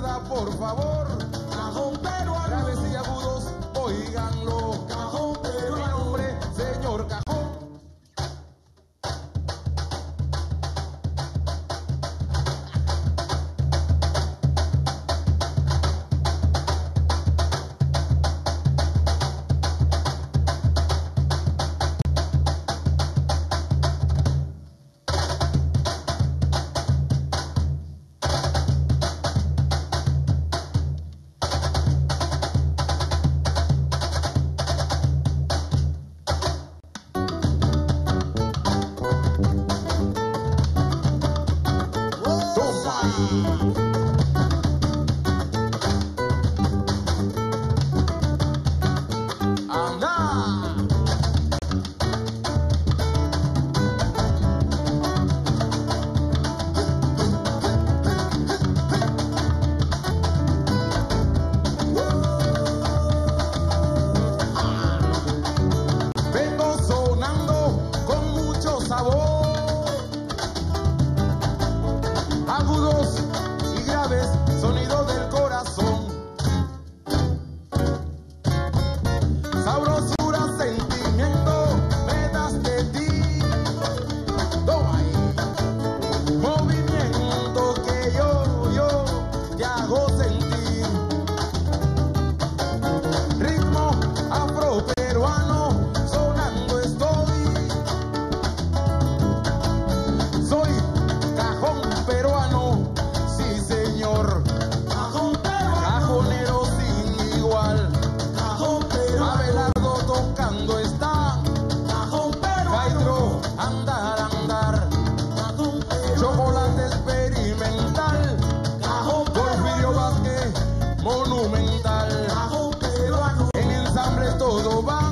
por favor. Cajón peruano. Graves y agudos, oíganlo. todo va.